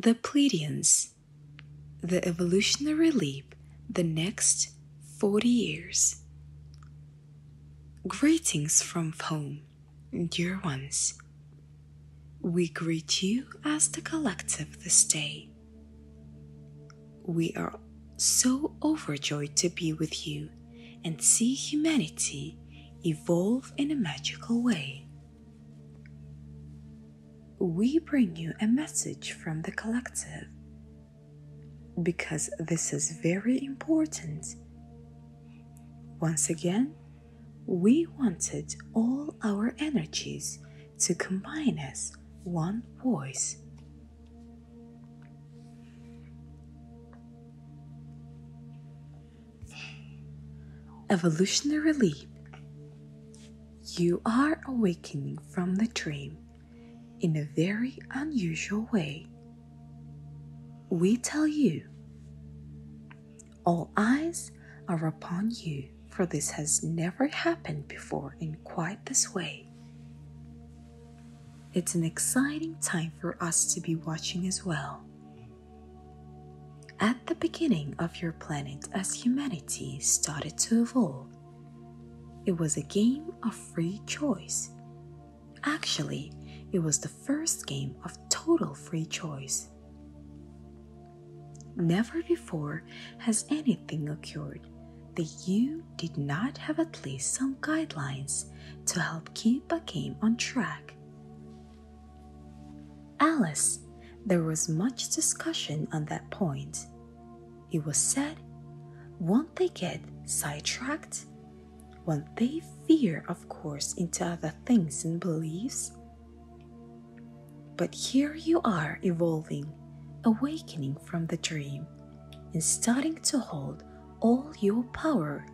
The Pleiadians, the evolutionary leap, the next 40 years. Greetings from home, dear ones. We greet you as the collective this day. We are so overjoyed to be with you and see humanity evolve in a magical way. We bring you a message from the collective because this is very important. Once again, we wanted all our energies to combine as one voice. Evolutionary leap. You are awakening from the dream in a very unusual way. We tell you, all eyes are upon you, for this has never happened before in quite this way. It's an exciting time for us to be watching as well. At the beginning of your planet, as humanity started to evolve, it was a game of free choice. Actually, it was the first game of total free choice. Never before has anything occurred that you did not have at least some guidelines to help keep a game on track. Alice, there was much discussion on that point. It was said, won't they get sidetracked? Won't they veer, of course, into other things and beliefs? But here you are evolving, awakening from the dream, and starting to hold all your power,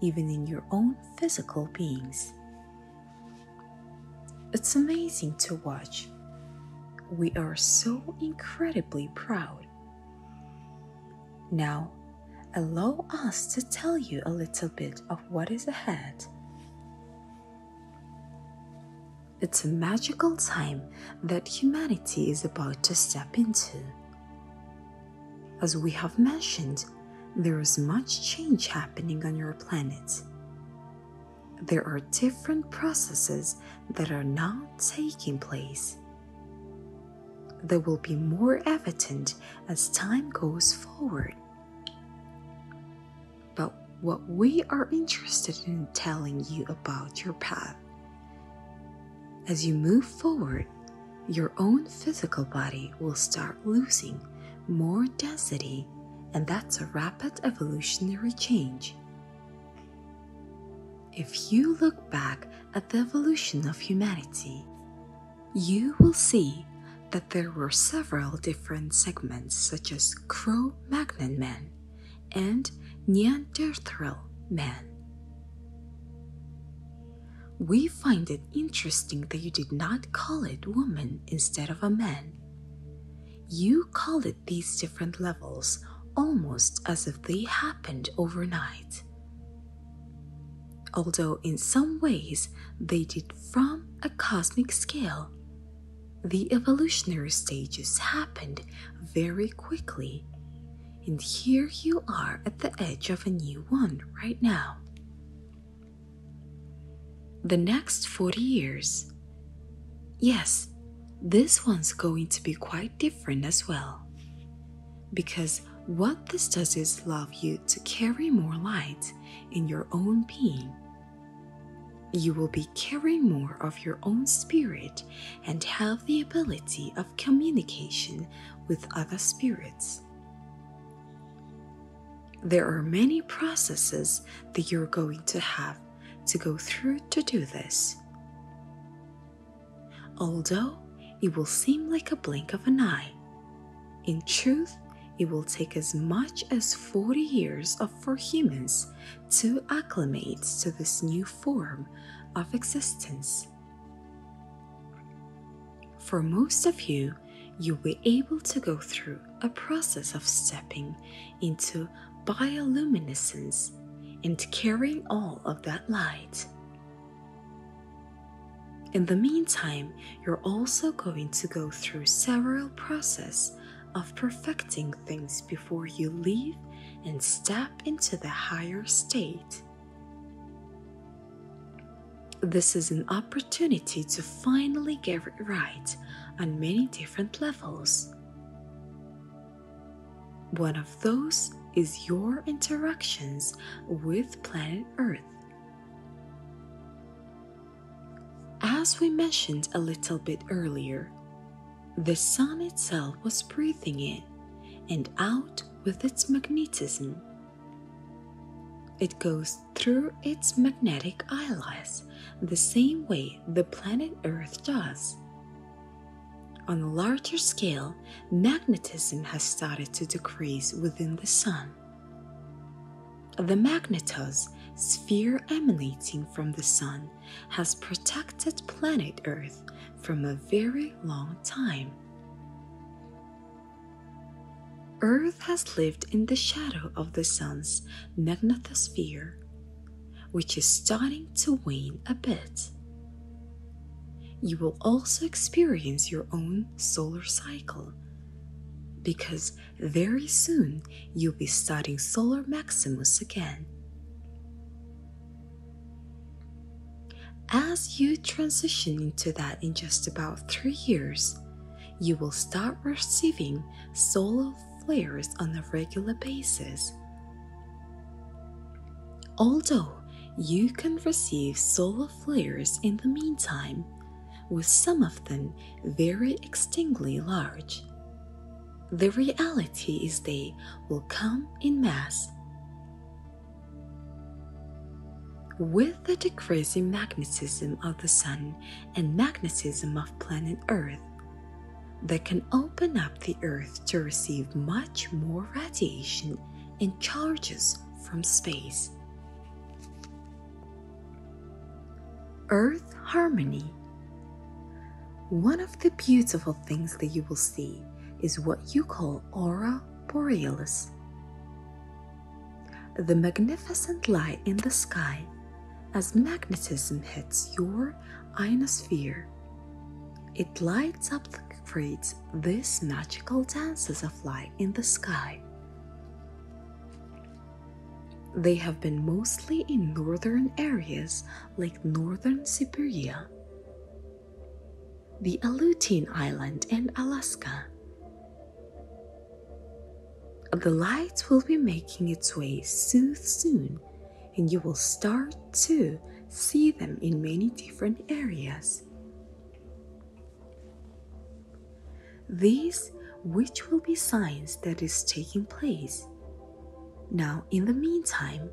even in your own physical beings. It's amazing to watch. We are so incredibly proud. Now, allow us to tell you a little bit of what is ahead. It's a magical time that humanity is about to step into. As we have mentioned, there is much change happening on your planet. There are different processes that are now taking place. They will be more evident as time goes forward. But what we are interested in telling you about your path as you move forward, your own physical body will start losing more density, and that's a rapid evolutionary change. If you look back at the evolution of humanity, you will see that there were several different segments, such as Cro Magnon man and Neanderthal man we find it interesting that you did not call it woman instead of a man. You call it these different levels almost as if they happened overnight. Although in some ways they did from a cosmic scale, the evolutionary stages happened very quickly, and here you are at the edge of a new one right now the next 40 years. Yes, this one's going to be quite different as well. Because what this does is allow you to carry more light in your own being. You will be carrying more of your own spirit and have the ability of communication with other spirits. There are many processes that you're going to have to go through to do this. Although it will seem like a blink of an eye, in truth, it will take as much as 40 years for humans to acclimate to this new form of existence. For most of you, you'll be able to go through a process of stepping into bioluminescence and carrying all of that light. In the meantime, you're also going to go through several process of perfecting things before you leave and step into the higher state. This is an opportunity to finally get it right on many different levels. One of those is your interactions with planet Earth. As we mentioned a little bit earlier, the sun itself was breathing in and out with its magnetism. It goes through its magnetic eyelets the same way the planet Earth does. On a larger scale, magnetism has started to decrease within the Sun. The magnetos, sphere emanating from the Sun, has protected planet Earth from a very long time. Earth has lived in the shadow of the Sun's magnetosphere, which is starting to wane a bit you will also experience your own solar cycle. Because very soon you'll be studying Solar Maximum again. As you transition into that in just about three years, you will start receiving solar flares on a regular basis. Although you can receive solar flares in the meantime, with some of them very extinctly large. The reality is they will come in mass. With the decreasing magnetism of the Sun and magnetism of planet Earth, that can open up the Earth to receive much more radiation and charges from space. Earth harmony one of the beautiful things that you will see is what you call aurora borealis. The magnificent light in the sky as magnetism hits your ionosphere. It lights up and creates these magical dances of light in the sky. They have been mostly in northern areas like northern Siberia the Aleutian Island and Alaska. The light will be making its way south soon, and you will start to see them in many different areas. These, which will be signs that is taking place. Now, in the meantime,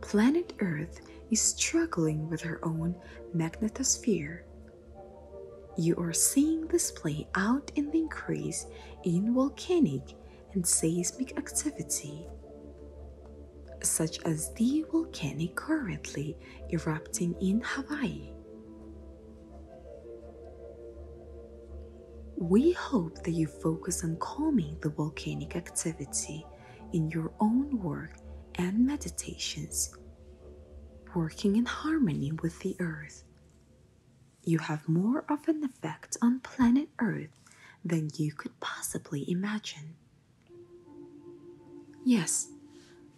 planet Earth is struggling with her own magnetosphere you are seeing this play out in the increase in volcanic and seismic activity, such as the volcanic currently erupting in Hawaii. We hope that you focus on calming the volcanic activity in your own work and meditations, working in harmony with the earth you have more of an effect on planet Earth than you could possibly imagine. Yes,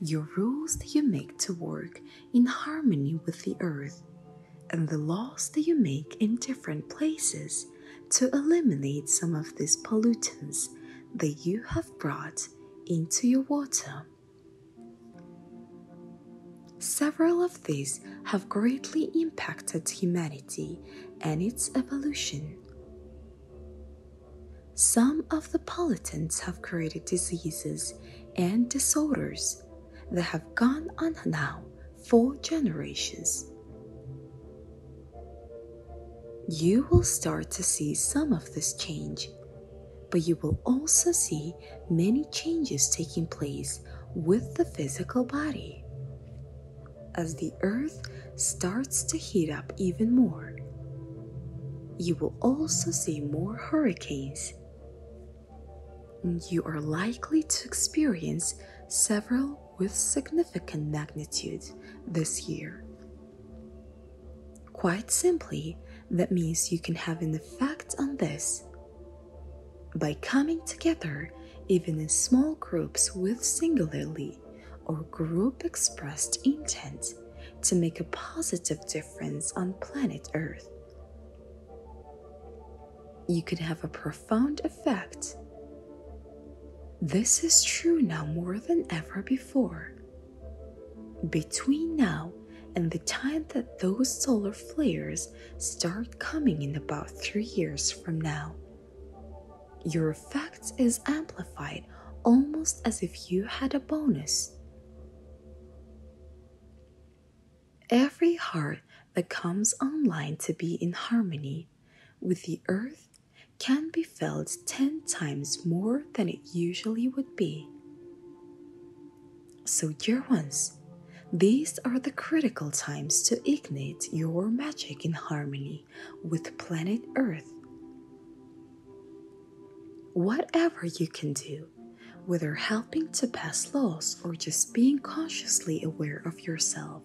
your rules that you make to work in harmony with the Earth and the laws that you make in different places to eliminate some of these pollutants that you have brought into your water Several of these have greatly impacted humanity and its evolution. Some of the pollutants have created diseases and disorders that have gone on now for generations. You will start to see some of this change, but you will also see many changes taking place with the physical body as the earth starts to heat up even more. You will also see more hurricanes. You are likely to experience several with significant magnitude this year. Quite simply, that means you can have an effect on this. By coming together even in small groups with singularly or group expressed intent to make a positive difference on planet Earth. You could have a profound effect. This is true now more than ever before. Between now and the time that those solar flares start coming in about three years from now, your effect is amplified almost as if you had a bonus. Every heart that comes online to be in harmony with the earth can be felt 10 times more than it usually would be. So, dear ones, these are the critical times to ignite your magic in harmony with planet Earth. Whatever you can do, whether helping to pass laws or just being consciously aware of yourself,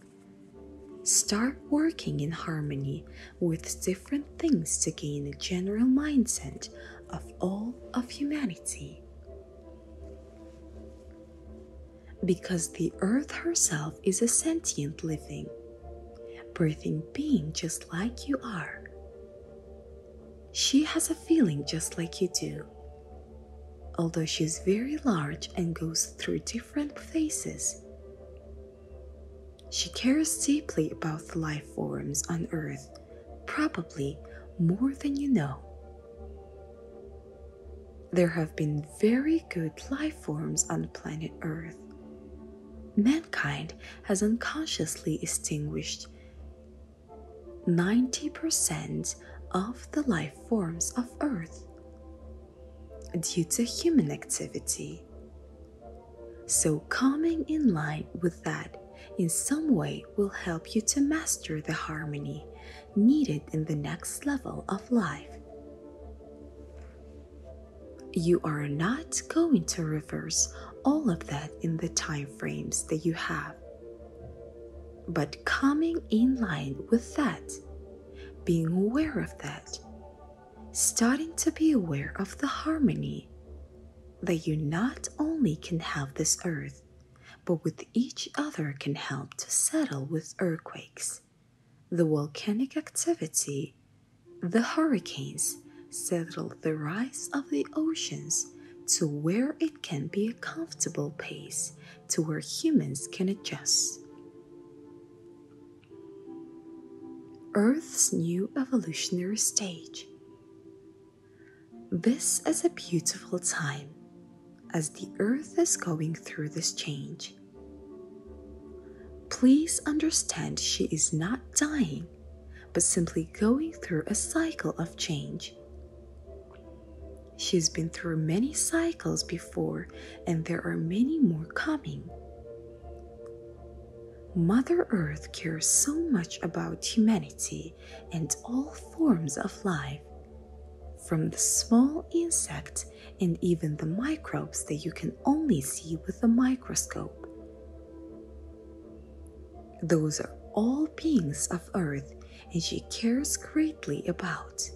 start working in harmony with different things to gain a general mindset of all of humanity. Because the earth herself is a sentient living, breathing being just like you are. She has a feeling just like you do although she is very large and goes through different phases. She cares deeply about the life forms on Earth, probably more than you know. There have been very good life forms on planet Earth. Mankind has unconsciously extinguished 90% of the life forms of Earth due to human activity. So, coming in line with that in some way will help you to master the harmony needed in the next level of life. You are not going to reverse all of that in the time frames that you have. But coming in line with that, being aware of that, starting to be aware of the harmony that you not only can have this earth, but with each other can help to settle with earthquakes, the volcanic activity, the hurricanes, settle the rise of the oceans to where it can be a comfortable pace to where humans can adjust. Earth's new evolutionary stage this is a beautiful time as the earth is going through this change. Please understand she is not dying, but simply going through a cycle of change. She's been through many cycles before, and there are many more coming. Mother Earth cares so much about humanity and all forms of life from the small insect and even the microbes that you can only see with a microscope. Those are all beings of Earth, and she cares greatly about.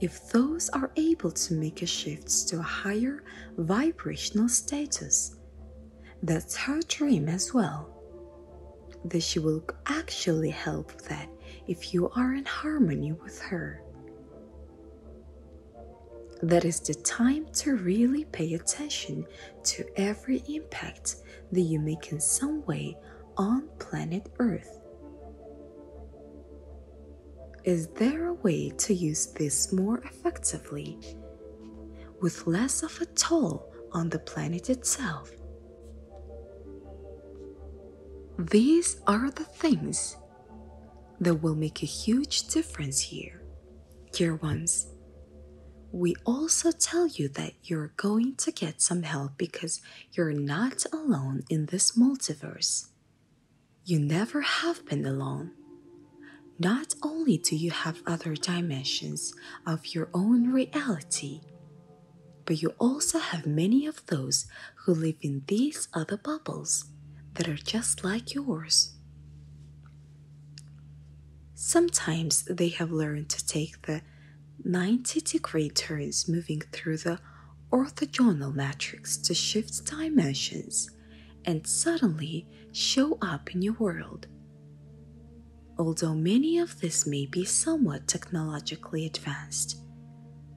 If those are able to make a shift to a higher vibrational status, that's her dream as well. That she will actually help that if you are in harmony with her that is the time to really pay attention to every impact that you make in some way on planet Earth. Is there a way to use this more effectively with less of a toll on the planet itself? These are the things that will make a huge difference here, dear ones we also tell you that you're going to get some help because you're not alone in this multiverse. You never have been alone. Not only do you have other dimensions of your own reality, but you also have many of those who live in these other bubbles that are just like yours. Sometimes they have learned to take the 90 degree turns moving through the orthogonal matrix to shift dimensions and suddenly show up in your world. Although many of this may be somewhat technologically advanced,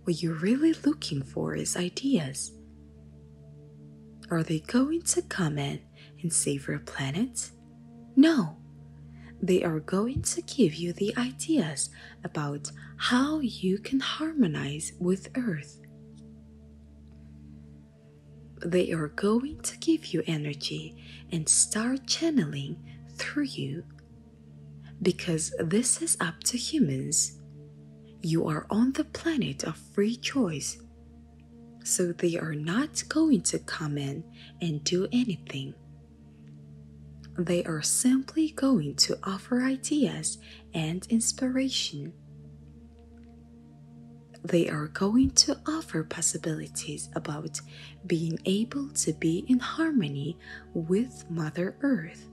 what you're really looking for is ideas. Are they going to come in and save your planet? No. They are going to give you the ideas about how you can harmonize with Earth. They are going to give you energy and start channeling through you. Because this is up to humans. You are on the planet of free choice. So they are not going to come in and do anything. They are simply going to offer ideas and inspiration. They are going to offer possibilities about being able to be in harmony with Mother Earth.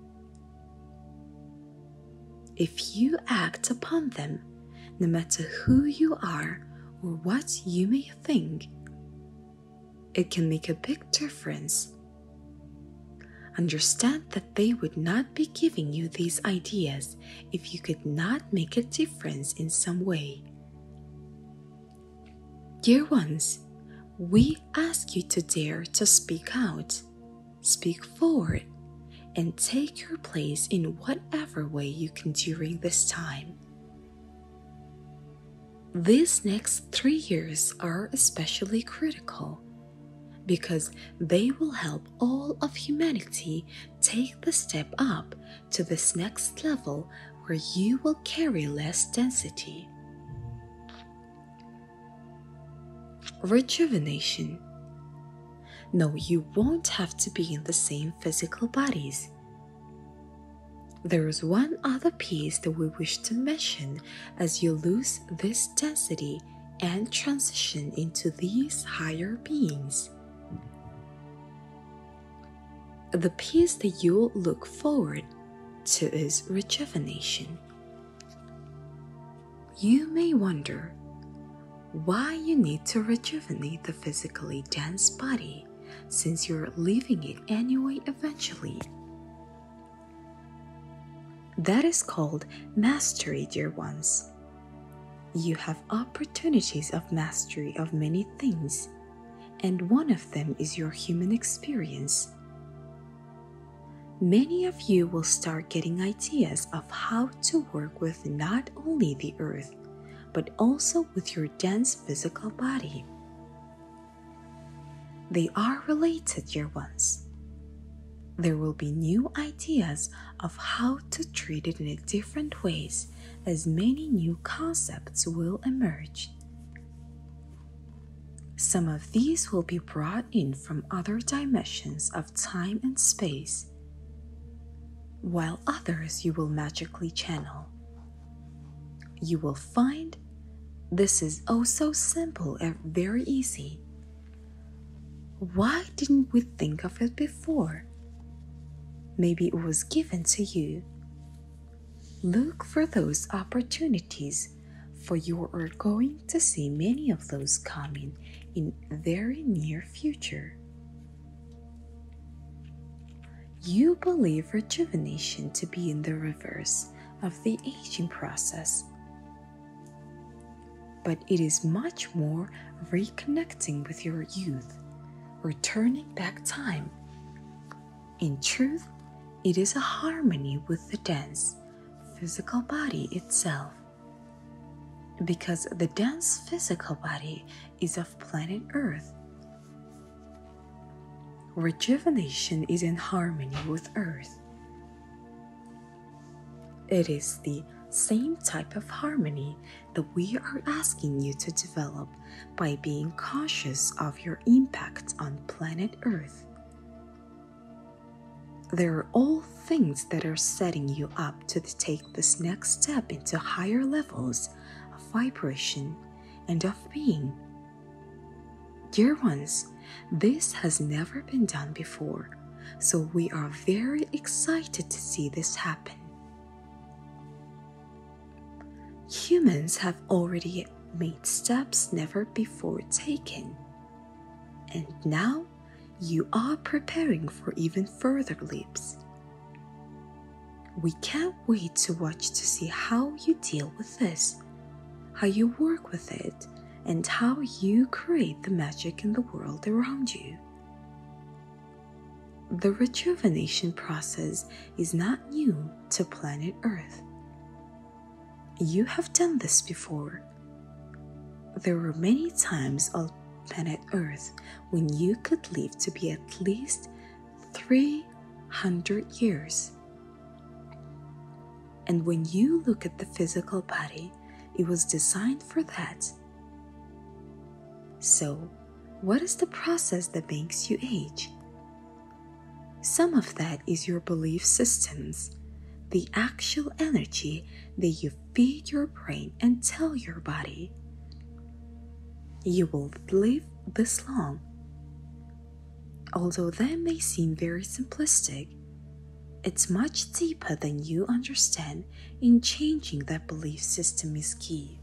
If you act upon them, no matter who you are or what you may think, it can make a big difference Understand that they would not be giving you these ideas if you could not make a difference in some way. Dear ones, we ask you to dare to speak out, speak forward, and take your place in whatever way you can during this time. These next three years are especially critical because they will help all of humanity take the step up to this next level where you will carry less density. Rejuvenation. No, you won't have to be in the same physical bodies. There is one other piece that we wish to mention as you lose this density and transition into these higher beings the piece that you'll look forward to is rejuvenation. You may wonder why you need to rejuvenate the physically dense body since you're leaving it anyway eventually. That is called mastery, dear ones. You have opportunities of mastery of many things, and one of them is your human experience many of you will start getting ideas of how to work with not only the earth, but also with your dense physical body. They are related, dear ones. There will be new ideas of how to treat it in different ways as many new concepts will emerge. Some of these will be brought in from other dimensions of time and space while others you will magically channel. You will find this is oh so simple and very easy. Why didn't we think of it before? Maybe it was given to you. Look for those opportunities, for you are going to see many of those coming in very near future. You believe rejuvenation to be in the reverse of the aging process. But it is much more reconnecting with your youth, returning back time. In truth, it is a harmony with the dense physical body itself. Because the dense physical body is of planet Earth rejuvenation is in harmony with Earth. It is the same type of harmony that we are asking you to develop by being cautious of your impact on planet Earth. There are all things that are setting you up to take this next step into higher levels of vibration and of being. Dear ones, this has never been done before, so we are very excited to see this happen. Humans have already made steps never before taken. And now you are preparing for even further leaps. We can't wait to watch to see how you deal with this, how you work with it, and how you create the magic in the world around you. The rejuvenation process is not new to planet Earth. You have done this before. There were many times on planet Earth when you could live to be at least 300 years. And when you look at the physical body, it was designed for that. So, what is the process that makes you age? Some of that is your belief systems, the actual energy that you feed your brain and tell your body. You will live this long. Although that may seem very simplistic, it's much deeper than you understand in changing that belief system is key.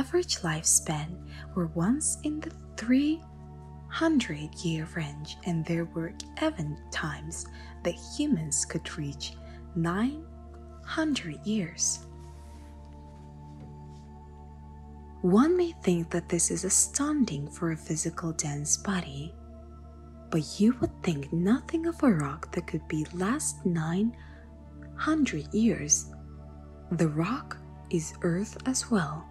Average lifespan were once in the 300 year range, and there were even times that humans could reach 900 years. One may think that this is astounding for a physical dense body, but you would think nothing of a rock that could be last 900 years. The rock is Earth as well.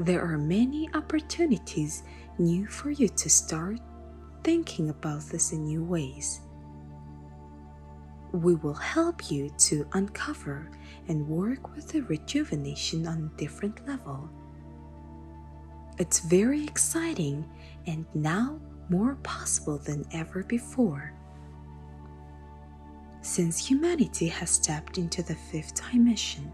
There are many opportunities new for you to start thinking about this in new ways. We will help you to uncover and work with the rejuvenation on a different level. It's very exciting and now more possible than ever before. Since humanity has stepped into the fifth dimension,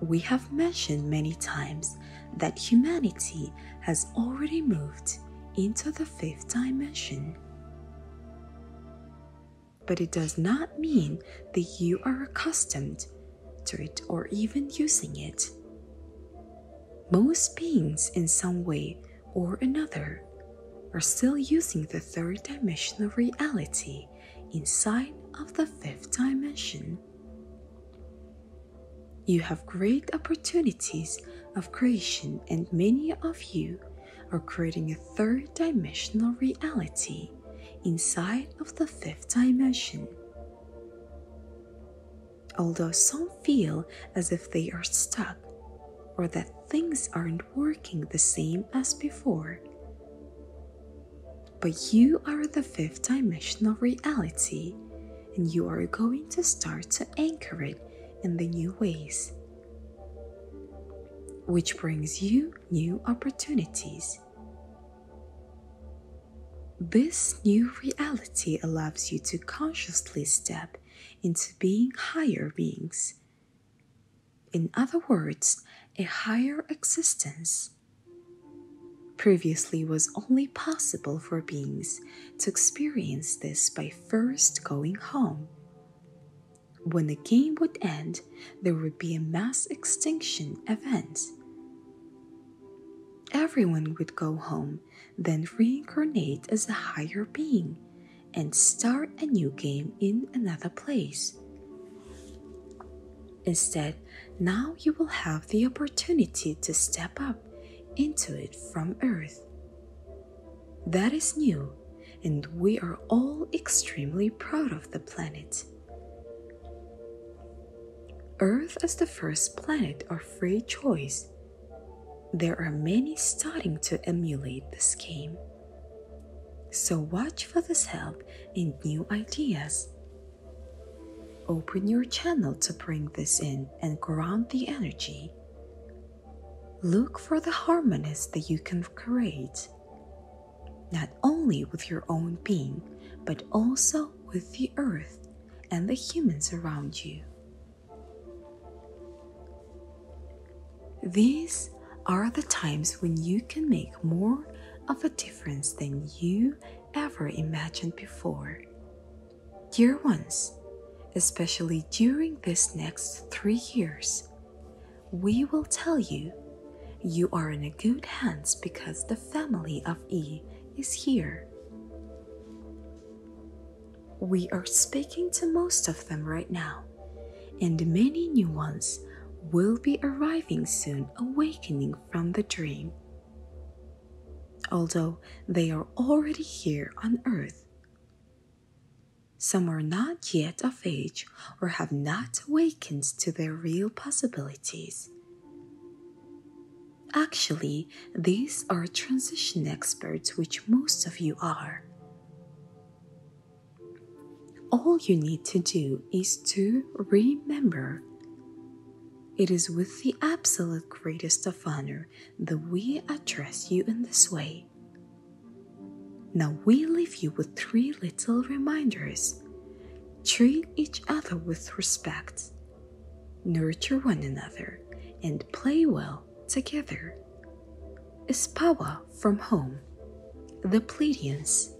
we have mentioned many times that humanity has already moved into the fifth dimension. But it does not mean that you are accustomed to it or even using it. Most beings, in some way, or another are still using the third dimensional reality inside of the fifth dimension. You have great opportunities of creation, and many of you are creating a third dimensional reality inside of the fifth dimension. Although some feel as if they are stuck or that things aren't working the same as before. But you are the fifth dimensional reality, and you are going to start to anchor it in the new ways, which brings you new opportunities. This new reality allows you to consciously step into being higher beings. In other words, a higher existence previously was only possible for beings to experience this by first going home. When the game would end, there would be a mass extinction event. Everyone would go home, then reincarnate as a higher being and start a new game in another place. Instead, now you will have the opportunity to step up into it from Earth. That is new, and we are all extremely proud of the planet. Earth as the first planet of free choice. There are many starting to emulate this game. So watch for this help and new ideas open your channel to bring this in and ground the energy. Look for the harmonies that you can create, not only with your own being, but also with the earth and the humans around you. These are the times when you can make more of a difference than you ever imagined before. Dear ones, especially during this next three years, we will tell you you are in a good hands because the family of E is here. We are speaking to most of them right now, and many new ones will be arriving soon, awakening from the dream. Although they are already here on earth, some are not yet of age or have not awakened to their real possibilities. Actually, these are transition experts, which most of you are. All you need to do is to remember it is with the absolute greatest of honor that we address you in this way. Now we leave you with three little reminders. Treat each other with respect, nurture one another, and play well together. Espavo from home. The Pleiadians